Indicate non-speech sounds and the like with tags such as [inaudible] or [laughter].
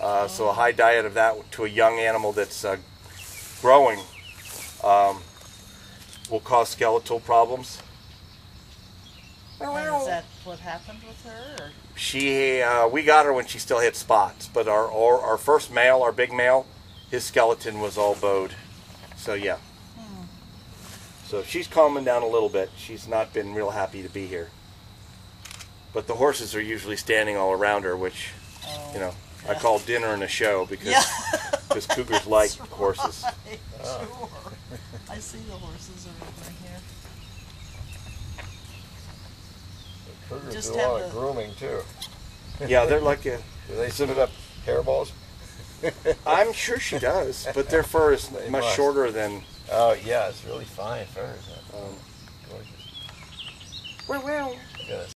Uh, so a high diet of that to a young animal that's uh, growing um, will cause skeletal problems. And is that what happened with her? Or? She, uh, we got her when she still had spots, but our, our our first male, our big male, his skeleton was all bowed. So yeah. So she's calming down a little bit. She's not been real happy to be here. But the horses are usually standing all around her, which, you know, I call dinner and a show because Yeah. [laughs] because cougars like That's horses. [laughs] Sure. I see the horses are over here. The Cougars Just do a lot have of the- grooming too. Yeah, they're like a. [laughs] Do they spit up hairballs? I'm sure she does, but their fur is They much must. shorter than. Oh yeah, it's really fine fur. huh? Um, Gorgeous. well, well. Look at this.